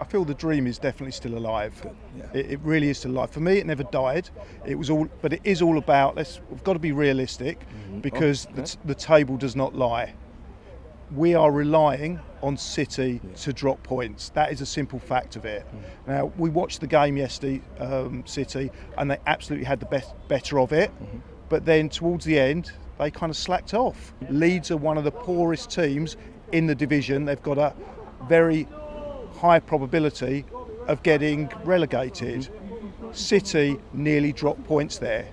I feel the dream is definitely still alive. yeah. It, it really is still alive. For me, it never died. It was all, but it is all about. Let's. We've got to be realistic, mm-hmm. oh, because Oh, the, okay. t- the table does not lie. We are relying on City to drop points. That is a simple fact of it. Mm-hmm. Now we watched the game yesterday, um, City, and they absolutely had the best better of it. Mm-hmm. But then towards the end, they kind of slacked off. Leeds are one of the poorest teams in the division. They've got a very high probability of getting relegated. City nearly dropped points there.